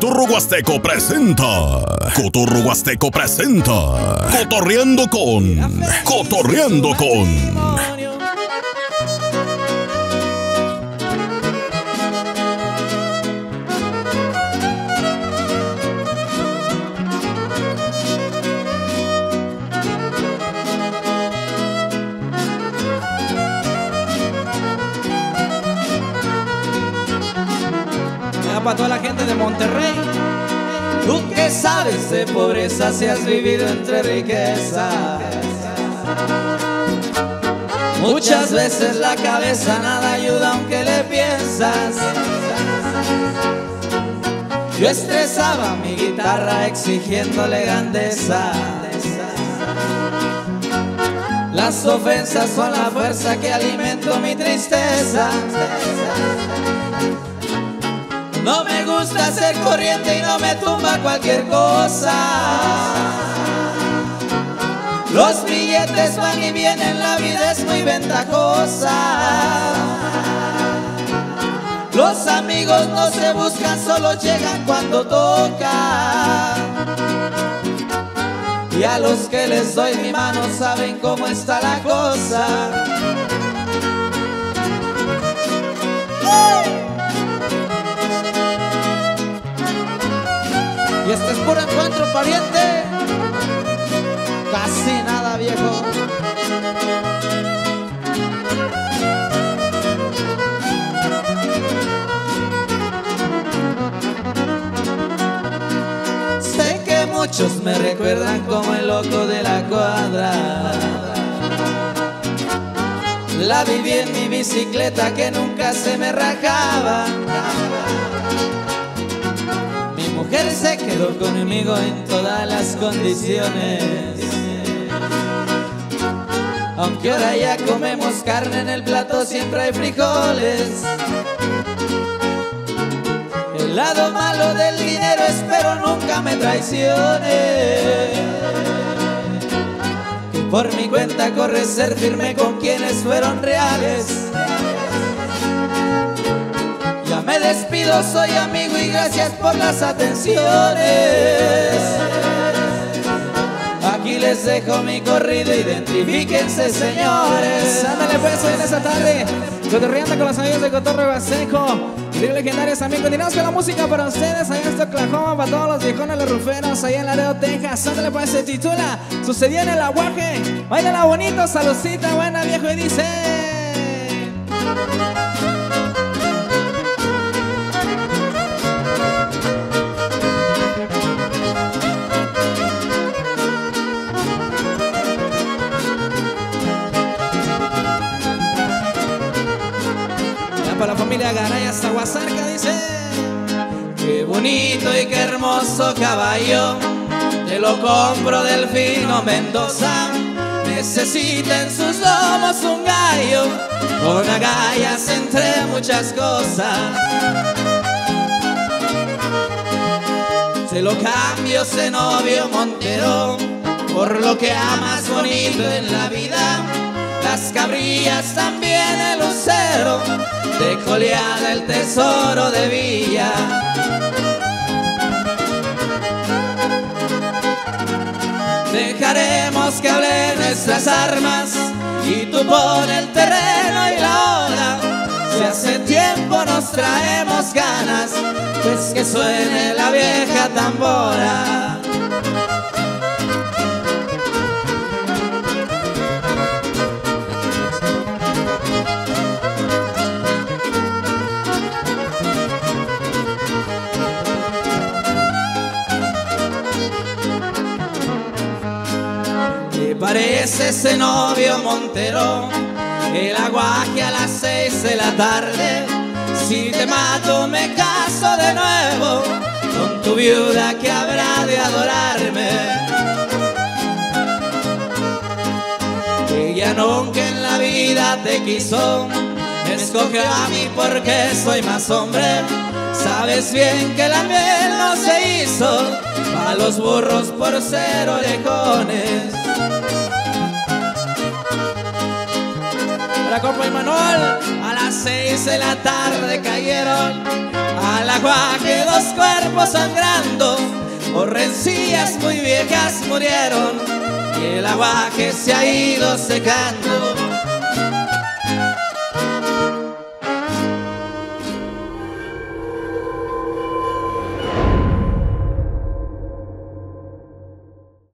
Cotorro Huasteco presenta. Cotorro Huasteco presenta. Cotorreando con. Cotorreando con. Para toda la gente de Monterrey. Tú que sabes de pobreza si has vivido entre riquezas. Muchas veces la cabeza nada ayuda aunque le piensas. Yo estresaba mi guitarra exigiéndole grandeza. Las ofensas son la fuerza que alimento mi tristeza. No me gusta ser corriente y no me tumba cualquier cosa. Los billetes van y vienen, la vida es muy ventajosa. Los amigos no se buscan, solo llegan cuando toca. Y a los que les doy mi mano saben cómo está la cosa. Y este es puro encuentro, pariente. Casi nada, viejo. Sé que muchos me recuerdan como el loco de la cuadra. La viví en mi bicicleta que nunca se me rajaba mujer se quedó conmigo en todas las condiciones. Aunque ahora ya comemos carne en el plato, siempre hay frijoles. El lado malo del dinero espero nunca me traicione. Que por mi cuenta corre ser firme con quienes fueron reales me despido, soy amigo y gracias por las atenciones. Aquí les dejo mi corrido, identifíquense señores. Ándale pues hoy en esta tarde, cotorreando con los amigos de Cotorre Baseco. Y legendarios también. Continuamos con la música para ustedes allá en Oklahoma, para todos los viejones, los ruferos, allá en Laredo, Texas. Ándale pues, se titula Sucedió en el aguaje. la bonito, saludcita buena viejo y dice... para la familia Garay hasta Huasarca, dice. Qué bonito y qué hermoso caballo, te lo compro del fino Mendoza. Necesita en sus lomos un gallo, con agallas entre muchas cosas. Se lo cambio, ese novio Montero, por lo que amas bonito en la vida. Las cabrillas también el de coleada el tesoro de Villa. Dejaremos que hable nuestras armas y tú pon el terreno y la hora. Si hace tiempo nos traemos ganas, pues que suene la vieja tambora. Parece ese novio Montero, el aguaje a las seis de la tarde. Si te mato me caso de nuevo con tu viuda que habrá de adorarme. Ella nunca en la vida te quiso, me escogió a mí porque soy más hombre. Sabes bien que la miel no se hizo a los burros por ser orejones. Seis de la tarde cayeron. Al aguaje dos cuerpos sangrando, rencillas muy viejas murieron. Y el aguaje se ha ido secando.